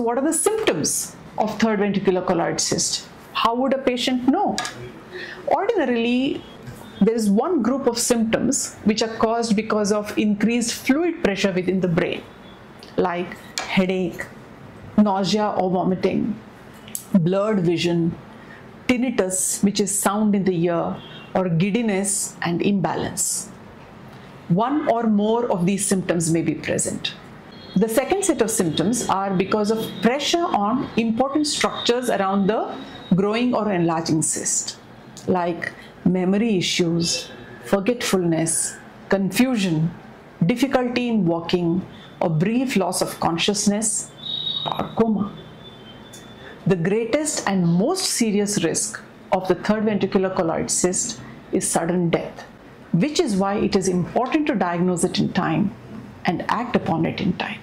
What are the symptoms of third ventricular colloid cyst? How would a patient know? Ordinarily, there is one group of symptoms which are caused because of increased fluid pressure within the brain, like headache, nausea or vomiting, blurred vision, tinnitus, which is sound in the ear, or giddiness and imbalance. One or more of these symptoms may be present. The second set of symptoms are because of pressure on important structures around the growing or enlarging cyst, like memory issues, forgetfulness, confusion, difficulty in walking, or brief loss of consciousness, or coma. The greatest and most serious risk of the third ventricular colloid cyst is sudden death, which is why it is important to diagnose it in time and act upon it in time.